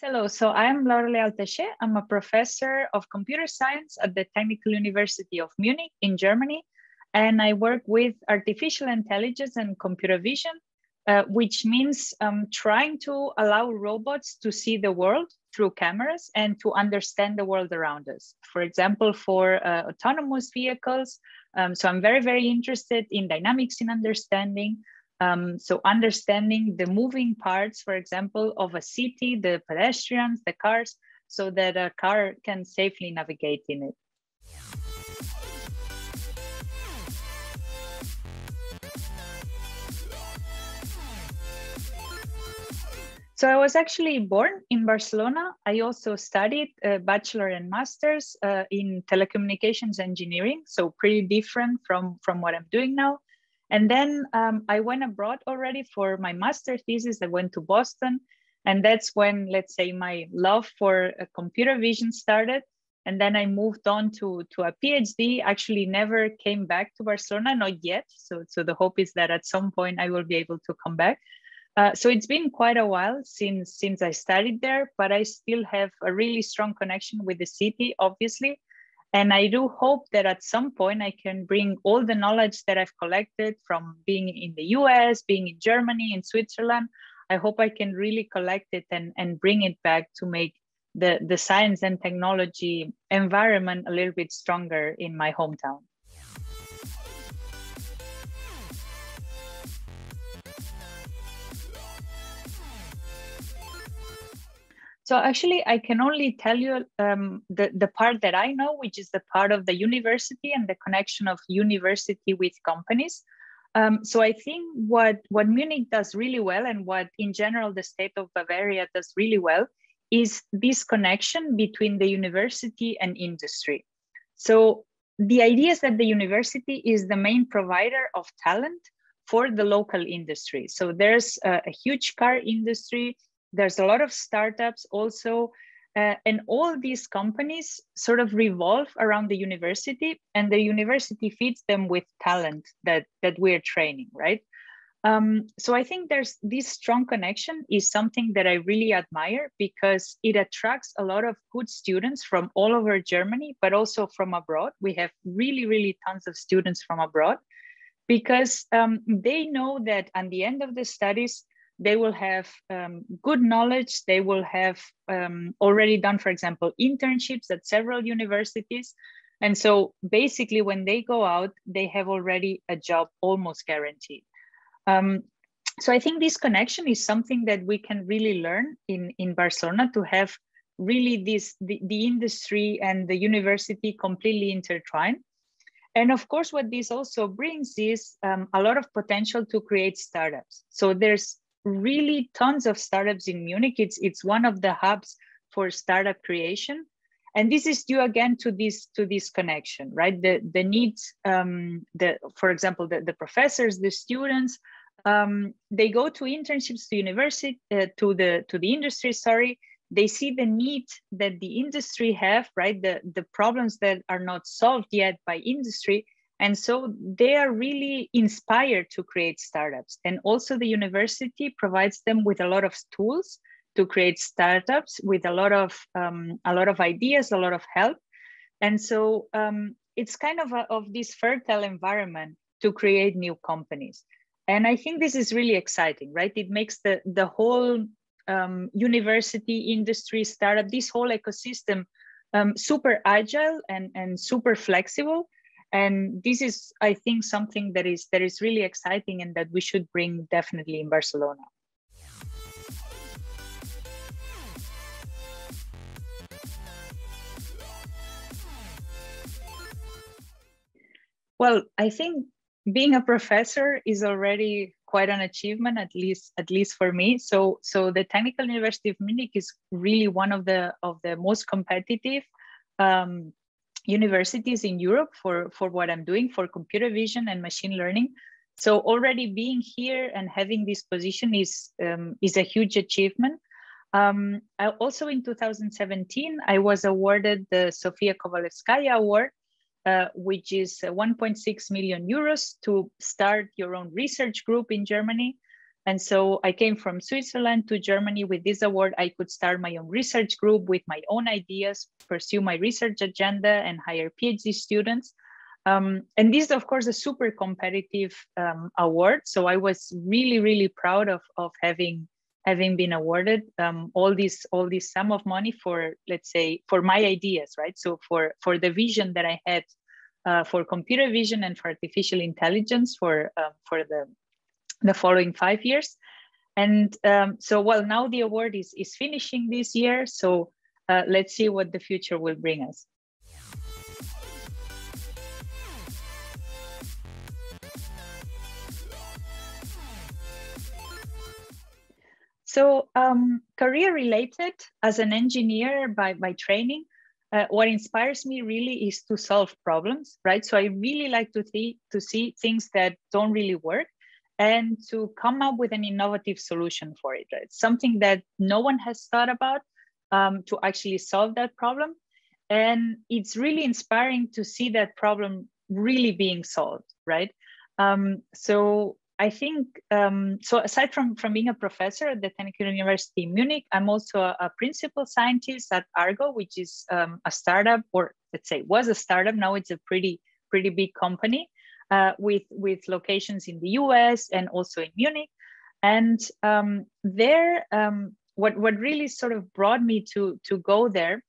Hello, so I'm Laura Leal-Taixé. I'm a professor of computer science at the Technical University of Munich in Germany. And I work with artificial intelligence and computer vision, uh, which means um, trying to allow robots to see the world through cameras and to understand the world around us. For example, for uh, autonomous vehicles. Um, so I'm very, very interested in dynamics in understanding. Um, so understanding the moving parts, for example, of a city, the pedestrians, the cars, so that a car can safely navigate in it. So I was actually born in Barcelona. I also studied a bachelor and master's uh, in telecommunications engineering, so pretty different from, from what I'm doing now. And then um, I went abroad already for my master thesis. I went to Boston. And that's when, let's say, my love for uh, computer vision started. And then I moved on to, to a PhD, actually never came back to Barcelona, not yet. So, so the hope is that at some point I will be able to come back. Uh, so it's been quite a while since, since I studied there, but I still have a really strong connection with the city, obviously. And I do hope that at some point I can bring all the knowledge that I've collected from being in the US, being in Germany, in Switzerland. I hope I can really collect it and, and bring it back to make the, the science and technology environment a little bit stronger in my hometown. So actually, I can only tell you um, the, the part that I know, which is the part of the university and the connection of university with companies. Um, so I think what, what Munich does really well and what in general the state of Bavaria does really well is this connection between the university and industry. So the idea is that the university is the main provider of talent for the local industry. So there's a, a huge car industry, there's a lot of startups also uh, and all these companies sort of revolve around the university and the university feeds them with talent that that we're training right? Um, so i think there's this strong connection is something that i really admire because it attracts a lot of good students from all over germany but also from abroad. We have really really tons of students from abroad because um, they know that at the end of the studies they will have um, good knowledge. They will have um, already done, for example, internships at several universities. And so basically, when they go out, they have already a job almost guaranteed. Um, so I think this connection is something that we can really learn in, in Barcelona to have really this the, the industry and the university completely intertwined. And of course, what this also brings is um, a lot of potential to create startups. So there's really tons of startups in Munich. It's it's one of the hubs for startup creation, and this is due again to this to this connection, right? The the needs, um, the for example, the, the professors, the students, um, they go to internships to university uh, to the to the industry. Sorry, they see the need that the industry have, right? The the problems that are not solved yet by industry and so they are really inspired to create startups. And also the university provides them with a lot of tools to create startups with a lot of um, a lot of ideas, a lot of help. And so um, it's kind of a, of this fertile environment to create new companies. And I think this is really exciting, right? It makes the the whole um, university industry startup, this whole ecosystem, um, super agile and and super flexible and this is i think something that is that is really exciting and that we should bring definitely in barcelona. Well i think being a professor is already quite an achievement at least at least for me. So so the technical university of munich is really one of the of the most competitive um, universities in Europe for, for what I'm doing for computer vision and machine learning. So already being here and having this position is, um, is a huge achievement. Um, I, also in 2017, I was awarded the Sofia Kovalevskaya Award, uh, which is 1.6 million euros to start your own research group in Germany. And so I came from Switzerland to Germany with this award. I could start my own research group with my own ideas, pursue my research agenda, and hire PhD students. Um, and this is, of course, a super competitive um, award. So I was really, really proud of, of having having been awarded um, all this all this sum of money for, let's say, for my ideas, right? So for for the vision that I had uh, for computer vision and for artificial intelligence for uh, for the the following five years. And um, so, well, now the award is, is finishing this year. So uh, let's see what the future will bring us. So um, career related as an engineer by, by training, uh, what inspires me really is to solve problems, right? So I really like to, th- to see things that don't really work and to come up with an innovative solution for it. It's something that no one has thought about um, to actually solve that problem. And it's really inspiring to see that problem really being solved, right? Um, so I think, um, so aside from, from being a professor at the Technical University in Munich, I'm also a, a principal scientist at Argo, which is um, a startup, or let's say was a startup. Now it's a pretty, pretty big company uh, with, with locations in the US and also in Munich. And um, there, um, what, what really sort of brought me to, to go there,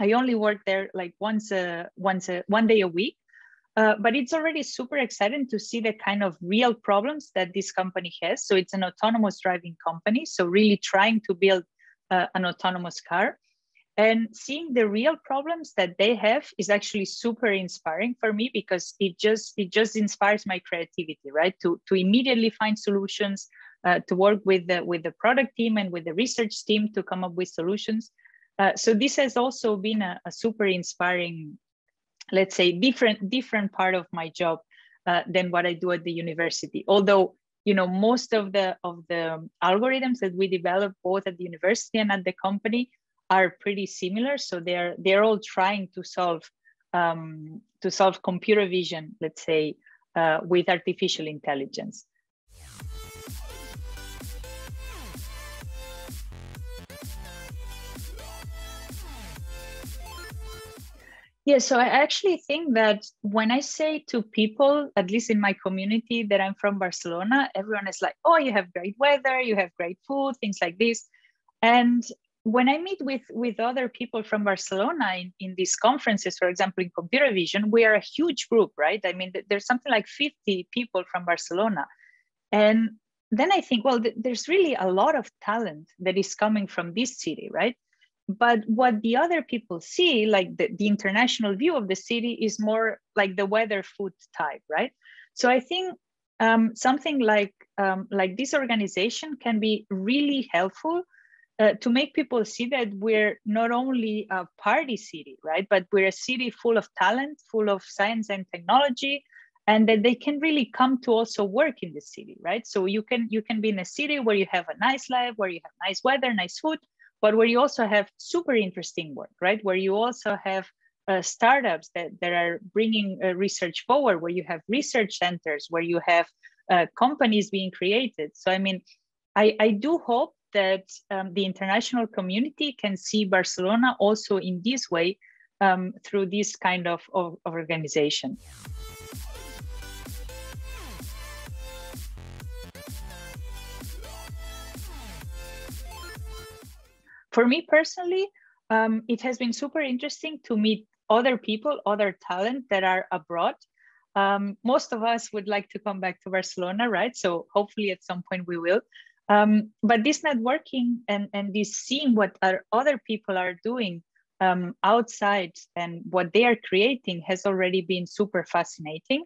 I only work there like once a, once a, one day a week. Uh, but it's already super exciting to see the kind of real problems that this company has. So it's an autonomous driving company. So really trying to build uh, an autonomous car and seeing the real problems that they have is actually super inspiring for me because it just it just inspires my creativity right? To to immediately find solutions uh, to work with the with the product team and with the research team to come up with solutions. Uh, so this has also been a, a, super inspiring let's say different different part of my job uh, than what i do at the university. Although you know most of the of the algorithms that we develop both at the university and at the company are pretty similar. So they're they're all trying to solve um, to solve computer vision, let's say, uh, with artificial intelligence. Yeah, so I actually think that when I say to people, at least in my community, that I'm from Barcelona, everyone is like, oh, you have great weather, you have great food, things like this. And when I meet with with other people from Barcelona in, in these conferences, for example, in computer vision, we are a huge group, right? I mean, there's something like 50 people from Barcelona. And then I think, well, th- there's really a lot of talent that is coming from this city, right? But what the other people see, like the, the international view of the city, is more like the weather food type, right? So I think um, something like um, like this organization can be really helpful uh, to make people see that we're not only a party city, right, but we're a city full of talent, full of science and technology, and that they can really come to also work in the city, right? So you can you can be in a city where you have a nice life, where you have nice weather, nice food, but where you also have super interesting work, right? Where you also have uh, startups that, that are bringing uh, research forward, where you have research centers, where you have uh, companies being created. So I mean, I, I do hope that um, the international community can see Barcelona also in this way um, through this kind of, of, of organization. For me personally, um, it has been super interesting to meet other people, other talent that are abroad. Um, most of us would like to come back to Barcelona, right? So hopefully at some point we will. Um, but this networking and, and this seeing what other people are doing um, outside and what they are creating has already been super fascinating.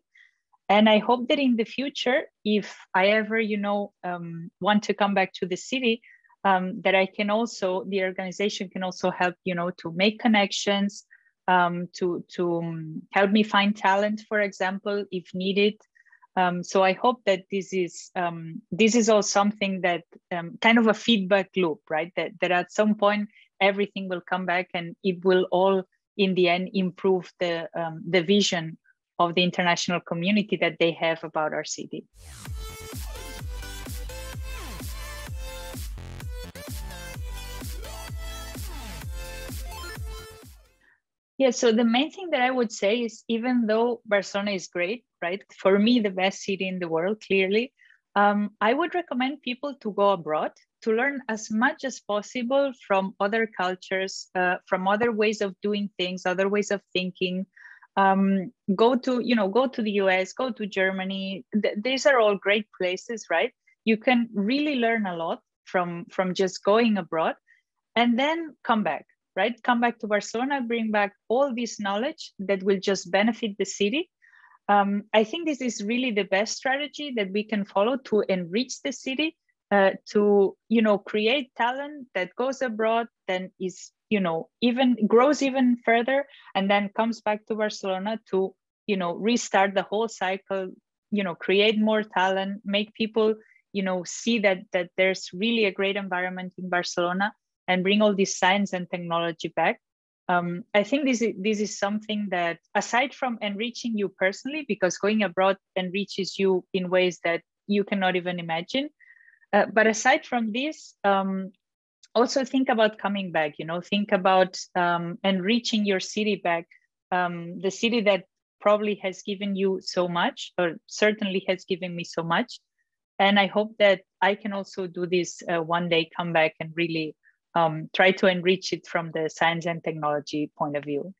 And I hope that in the future, if I ever, you know, um, want to come back to the city, um, that I can also, the organization can also help, you know, to make connections, um, to to um, help me find talent, for example, if needed, um, so I hope that this is um, this is all something that um, kind of a feedback loop, right? That that at some point everything will come back and it will all in the end improve the um, the vision of the international community that they have about our city. Yeah, so the main thing that I would say is even though Barcelona is great, right? For me, the best city in the world, clearly, um, I would recommend people to go abroad to learn as much as possible from other cultures, uh, from other ways of doing things, other ways of thinking. Um, go to, you know, go to the US, go to Germany. Th- these are all great places, right? You can really learn a lot from from just going abroad, and then come back, right? Come back to Barcelona, bring back all this knowledge that will just benefit the city. Um, I think this is really the best strategy that we can follow to enrich the city uh, to you know create talent that goes abroad then is you know even grows even further and then comes back to barcelona to you know restart the whole cycle you know create more talent make people you know see that that there's really a great environment in barcelona and bring all this science and technology back um, i think this is this is something that aside from enriching you personally because going abroad enriches you in ways that you cannot even imagine uh, but aside from this, um, also think about coming back, you know, think about um, enriching your city back, um, the city that probably has given you so much, or certainly has given me so much. And I hope that I can also do this uh, one day, come back and really um, try to enrich it from the science and technology point of view.